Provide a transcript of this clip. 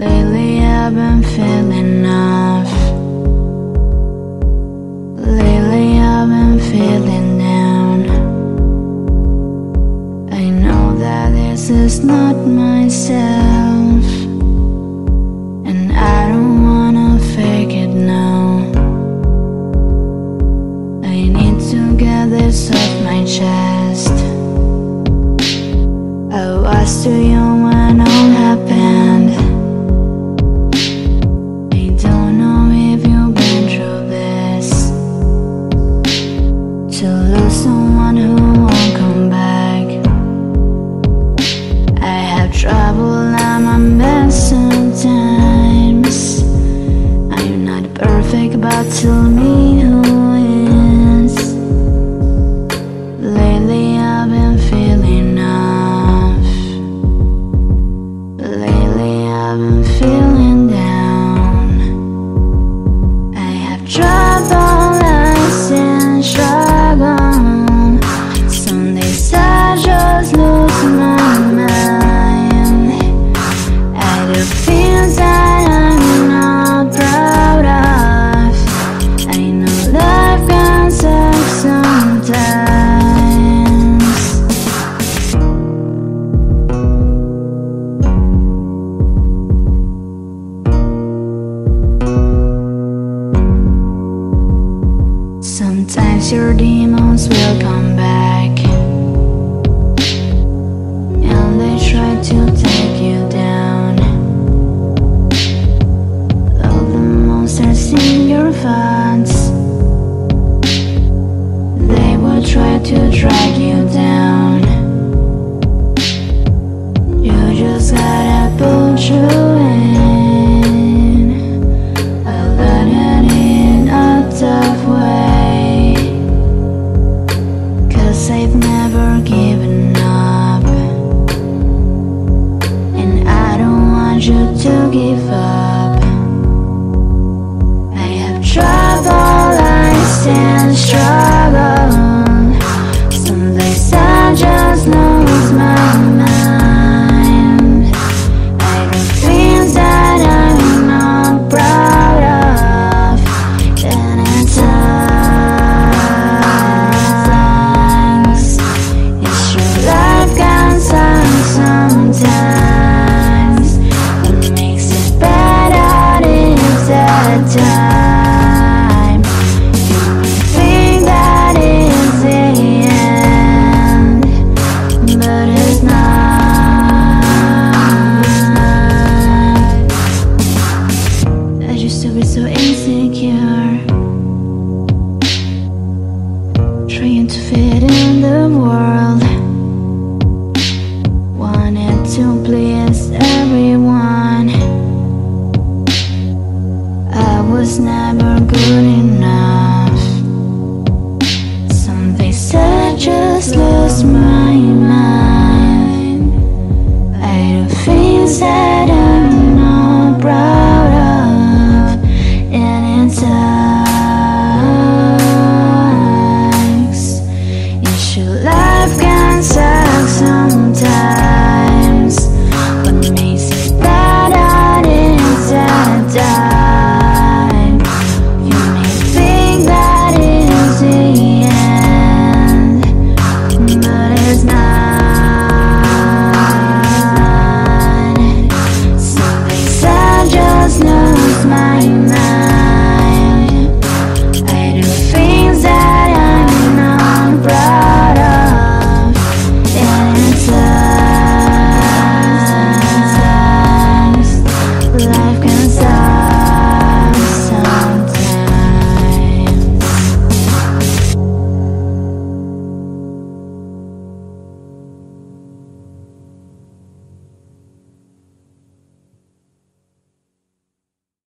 Lately I've been feeling off. Lately I've been feeling down. I know that this is not myself. And I don't wanna fake it now. I need to get this off my chest. I was too young when all perfect, Your demons will come back. And they try to take you down. All the monsters in your thoughts They will try to drag you down. You just gotta pull through to give up. I have trouble, I still struggle Some days I just lose my mind. I do things that I'm not proud of. And at times. It's true life can suck sometimes Trying to fit in the world.